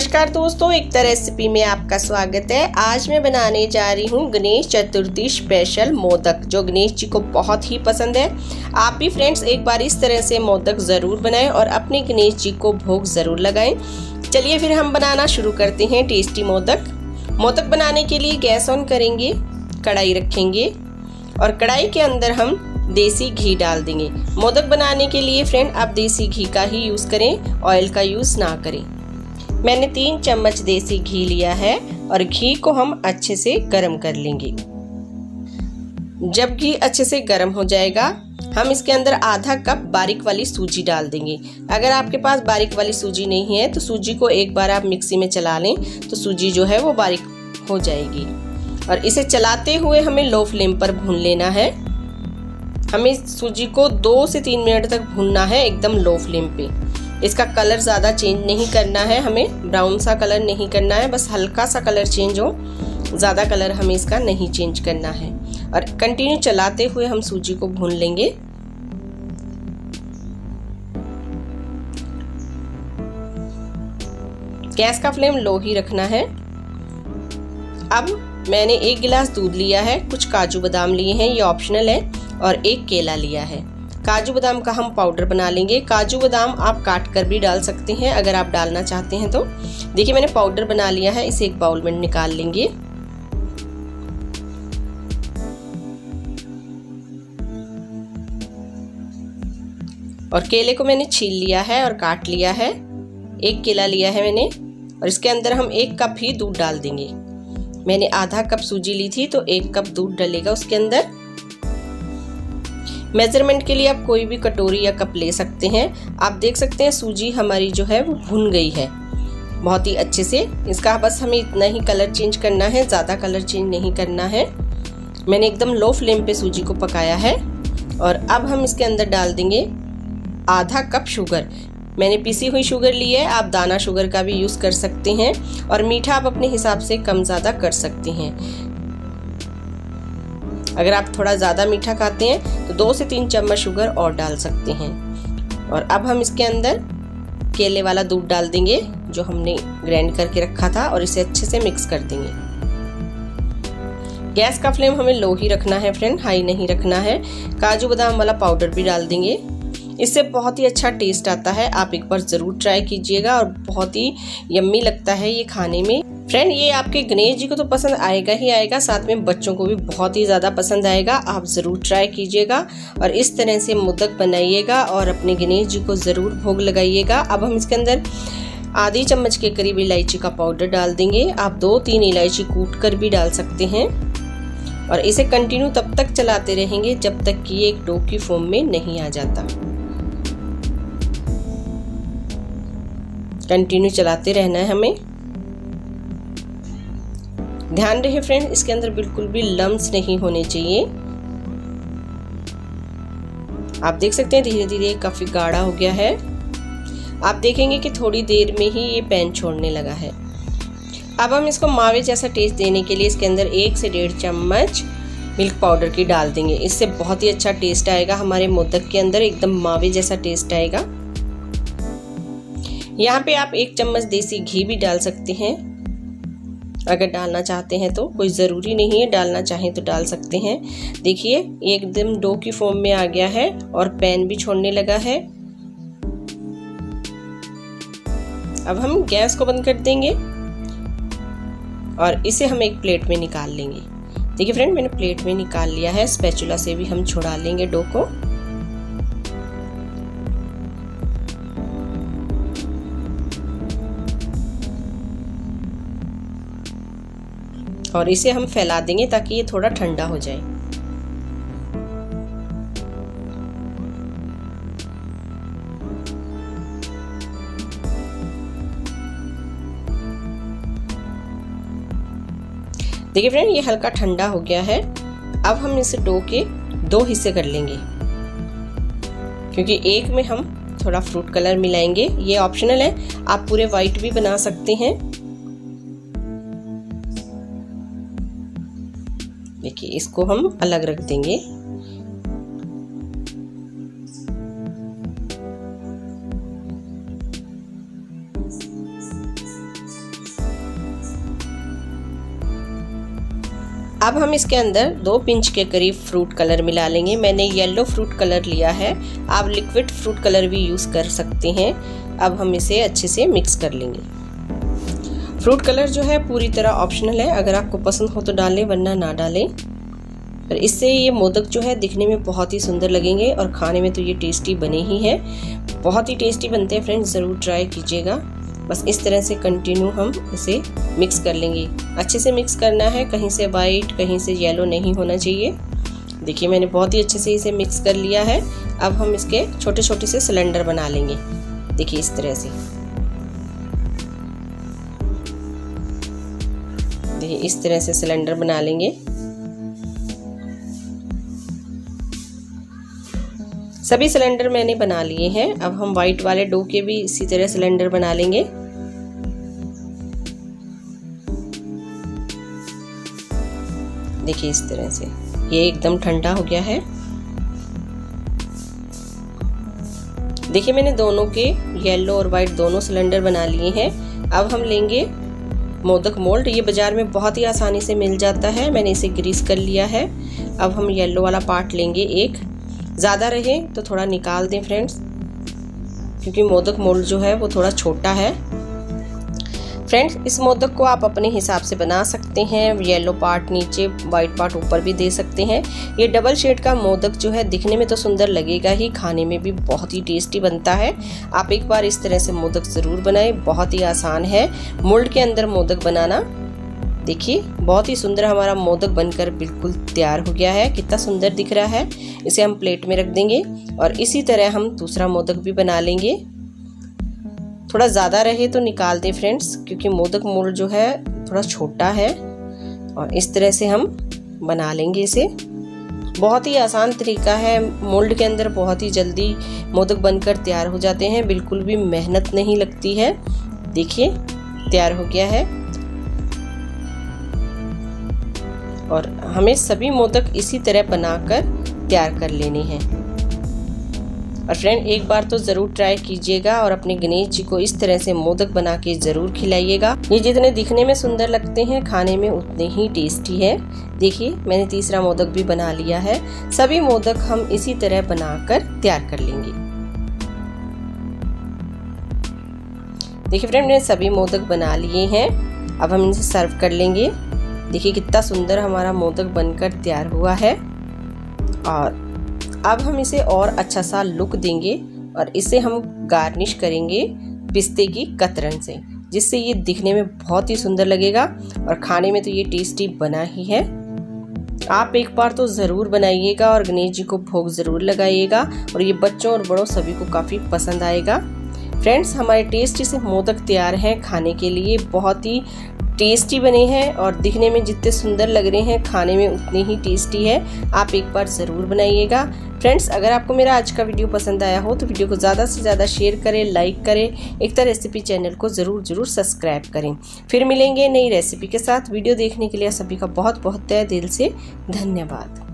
नमस्कार दोस्तों, एक तरह रेसिपी में आपका स्वागत है। आज मैं बनाने जा रही हूँ गणेश चतुर्थी स्पेशल मोदक, जो गणेश जी को बहुत ही पसंद है। आप भी फ्रेंड्स एक बार इस तरह से मोदक ज़रूर बनाएँ और अपने गणेश जी को भोग ज़रूर लगाएँ। चलिए फिर हम बनाना शुरू करते हैं टेस्टी मोदक। मोदक बनाने के लिए गैस ऑन करेंगे, कढ़ाई रखेंगे और कढ़ाई के अंदर हम देसी घी डाल देंगे। मोदक बनाने के लिए फ्रेंड आप देसी घी का ही यूज़ करें ऑयल का यूज़ ना करें। मैंने तीन चम्मच देसी घी लिया है और घी को हम अच्छे से गर्म कर लेंगे। जब घी अच्छे से गर्म हो जाएगा, हम इसके अंदर आधा कप बारीक वाली सूजी डाल देंगे। अगर आपके पास बारीक वाली सूजी नहीं है तो सूजी को एक बार आप मिक्सी में चला लें तो सूजी जो है वो बारीक हो जाएगी। और इसे चलाते हुए हमें लो फ्लेम पर भून लेना है। हमें सूजी को दो से तीन मिनट तक भूनना है एकदम लो फ्लेम पे। इसका कलर ज़्यादा चेंज नहीं करना है, हमें ब्राउन सा कलर नहीं करना है, बस हल्का सा कलर चेंज हो, ज़्यादा कलर हमें इसका नहीं चेंज करना है। और कंटिन्यू चलाते हुए हम सूजी को भून लेंगे। गैस का फ्लेम लो ही रखना है। अब मैंने एक गिलास दूध लिया है, कुछ काजू बादाम लिए हैं, ये ऑप्शनल है, और एक केला लिया है। काजू बादाम का हम पाउडर बना लेंगे। काजू बादाम आप काट कर भी डाल सकते हैं, अगर आप डालना चाहते हैं तो। देखिए, मैंने पाउडर बना लिया है, इसे एक बाउल में निकाल लेंगे। और केले को मैंने छील लिया है और काट लिया है। एक केला लिया है मैंने, और इसके अंदर हम एक कप ही दूध डाल देंगे। मैंने आधा कप सूजी ली थी तो एक कप दूध डलेगा उसके अंदर। मेज़रमेंट के लिए आप कोई भी कटोरी या कप ले सकते हैं। आप देख सकते हैं सूजी हमारी जो है वो भुन गई है। बहुत ही अच्छे से। इसका बस हमें इतना ही कलर चेंज करना है, ज़्यादा कलर चेंज नहीं करना है। मैंने एकदम लो फ्लेम पे सूजी को पकाया है। और अब हम इसके अंदर डाल देंगे आधा कप शुगर मैंने पीसी हुई शुगर ली है, आप दाना शुगर का भी यूज़ कर सकते हैं। और मीठा आप अपने हिसाब से कम ज़्यादा कर सकते हैं। अगर आप थोड़ा ज़्यादा मीठा खाते हैं तो दो से तीन चम्मच शुगर और डाल सकते हैं। और अब हम इसके अंदर केले वाला दूध डाल देंगे, जो हमने ग्राइंड करके रखा था, और इसे अच्छे से मिक्स कर देंगे। गैस का फ्लेम हमें लो ही रखना है, फ्रेंड, हाई नहीं रखना है। काजू बादाम वाला पाउडर भी डाल देंगे। इससे बहुत ही अच्छा टेस्ट आता है। आप एक बार ज़रूर ट्राई कीजिएगा और बहुत ही यम्मी लगता है ये खाने में। फ्रेंड ये आपके गणेश जी को तो पसंद आएगा ही आएगा, साथ में बच्चों को भी बहुत ही ज़्यादा पसंद आएगा। आप ज़रूर ट्राई कीजिएगा और इस तरह से मोदक बनाइएगा और अपने गणेश जी को ज़रूर भोग लगाइएगा। अब हम इसके अंदर आधी चम्मच के करीब इलायची का पाउडर डाल देंगे। आप दो तीन इलायची कूट कर भी डाल सकते हैं और इसे कंटिन्यू तब तक चलाते रहेंगे जब तक कि एक डो की फॉर्म में नहीं आ जाता। कंटिन्यू चलाते रहना है हमें। ध्यान रहे फ्रेंड इसके अंदर बिल्कुल भी लम्स नहीं होने चाहिए। आप देख सकते हैं धीरे धीरे काफ़ी गाढ़ा हो गया है। आप देखेंगे कि थोड़ी देर में ही ये पैन छोड़ने लगा है। अब हम इसको मावे जैसा टेस्ट देने के लिए इसके अंदर एक से डेढ़ चम्मच मिल्क पाउडर की डाल देंगे। इससे बहुत ही अच्छा टेस्ट आएगा, हमारे मोदक के अंदर एकदम मावे जैसा टेस्ट आएगा। यहाँ पे आप एक चम्मच देसी घी भी डाल सकते हैं। अगर डालना चाहते हैं तो कोई ज़रूरी नहीं है, डालना चाहें तो डाल सकते हैं। देखिए, एकदम डो की फॉर्म में आ गया है और पैन भी छोड़ने लगा है। अब हम गैस को बंद कर देंगे और इसे हम एक प्लेट में निकाल लेंगे। देखिए फ्रेंड, मैंने प्लेट में निकाल लिया है, स्पैचुला से भी हम छुड़ा लेंगे डो को। और इसे हम फैला देंगे ताकि ये थोड़ा ठंडा हो जाए। देखिए फ्रेंड, ये हल्का ठंडा हो गया है। अब हम इसे डो के दो हिस्से कर लेंगे। क्योंकि एक में हम थोड़ा फ्रूट कलर मिलाएँगे। ये ऑप्शनल है। आप पूरे वाइट भी बना सकते हैं। देखिए, इसको हम अलग रख देंगे। अब हम इसके अंदर दो पिंच के करीब फ्रूट कलर मिला लेंगे। मैंने येलो फ्रूट कलर लिया है। आप लिक्विड फ्रूट कलर भी यूज़ कर सकते हैं। अब हम इसे अच्छे से मिक्स कर लेंगे। फ्रूट कलर जो है पूरी तरह ऑप्शनल है। अगर आपको पसंद हो तो डालें, वरना ना डालें। पर इससे ये मोदक जो है दिखने में बहुत ही सुंदर लगेंगे और खाने में तो ये टेस्टी बने ही हैं। बहुत ही टेस्टी बनते हैं फ्रेंड्स, ज़रूर ट्राई कीजिएगा। बस इस तरह से कंटिन्यू हम इसे मिक्स कर लेंगे। अच्छे से मिक्स करना है, कहीं से वाइट, कहीं से येलो नहीं होना चाहिए। देखिए, मैंने बहुत ही अच्छे से इसे मिक्स कर लिया है। अब हम इसके छोटे छोटे से सिलेंडर बना लेंगे। देखिए, इस तरह से। देखिए इस तरह से सिलेंडर बना लेंगे। सभी सिलेंडर मैंने बना लिए हैं। अब हम व्हाइट वाले डो के भी इसी तरह सिलेंडर बना लेंगे। देखिए इस तरह से। ये एकदम ठंडा हो गया है। देखिए मैंने दोनों के येलो और वाइट दोनों सिलेंडर बना लिए हैं। अब हम लेंगे मोदक मोल्ड, ये बाज़ार में बहुत ही आसानी से मिल जाता है। मैंने इसे ग्रीस कर लिया है। अब हम येलो वाला पार्ट लेंगे एक। ज़्यादा रहे तो थोड़ा निकाल दें फ्रेंड्स क्योंकि मोदक मोल्ड जो है वो थोड़ा छोटा है। फ्रेंड्स, इस मोदक को आप अपने हिसाब से बना सकते हैं। येलो पार्ट नीचे वाइट पार्ट ऊपर भी दे सकते हैं। ये डबल शेड का मोदक जो है, दिखने में तो सुंदर लगेगा ही, खाने में भी बहुत ही टेस्टी बनता है। आप एक बार इस तरह से मोदक ज़रूर बनाएँ, बहुत ही आसान है। मोल्ड के अंदर मोदक बनाना, देखिए, बहुत ही सुंदर हमारा मोदक बनकर बिल्कुल तैयार हो गया है, कितना सुंदर दिख रहा है। इसे हम प्लेट में रख देंगे और इसी तरह हम दूसरा मोदक भी बना लेंगे। थोड़ा ज़्यादा रहे तो निकाल दें फ्रेंड्स, क्योंकि मोदक मोल्ड जो है, थोड़ा छोटा है। और इस तरह से हम बना लेंगे इसे। बहुत ही आसान तरीका है, मोल्ड के अंदर बहुत ही जल्दी मोदक बनकर तैयार हो जाते हैं। बिल्कुल भी मेहनत नहीं लगती है। देखिए, तैयार हो गया है। और हमें सभी मोदक इसी तरह बनाकर तैयार कर लेने हैं। और फ्रेंड एक बार तो ज़रूर ट्राई कीजिएगा और अपने गणेश जी को इस तरह से मोदक बना के ज़रूर खिलाइएगा। ये जितने दिखने में सुंदर लगते हैं, खाने में उतने ही टेस्टी है। देखिए, मैंने तीसरा मोदक भी बना लिया है। सभी मोदक हम इसी तरह बनाकर तैयार कर लेंगे। देखिए फ्रेंड मैंने सभी मोदक बना लिए हैं। अब हम इनसे सर्व कर लेंगे। देखिए कितना सुंदर हमारा मोदक बनकर तैयार हुआ है। और अब हम इसे और अच्छा सा लुक देंगे और इसे हम गार्निश करेंगे पिस्ते की कतरन से, जिससे ये दिखने में बहुत ही सुंदर लगेगा और खाने में तो ये टेस्टी बना ही है। आप एक बार तो ज़रूर बनाइएगा और गणेश जी को भोग ज़रूर लगाइएगा और ये बच्चों और बड़ों सभी को काफ़ी पसंद आएगा। फ्रेंड्स हमारे टेस्टी से मोदक तैयार हैं खाने के लिए, बहुत ही टेस्टी बने हैं और दिखने में जितने सुंदर लग रहे हैं, खाने में उतने ही टेस्टी है। आप एक बार ज़रूर बनाइएगा। फ्रेंड्स, अगर आपको मेरा आज का वीडियो पसंद आया हो तो वीडियो को ज़्यादा से ज़्यादा शेयर करें, लाइक करें, एकता रेसिपी चैनल को ज़रूर ज़रूर सब्सक्राइब करें। फिर मिलेंगे नई रेसिपी के साथ। वीडियो देखने के लिए सभी का बहुत बहुत तय दिल से धन्यवाद।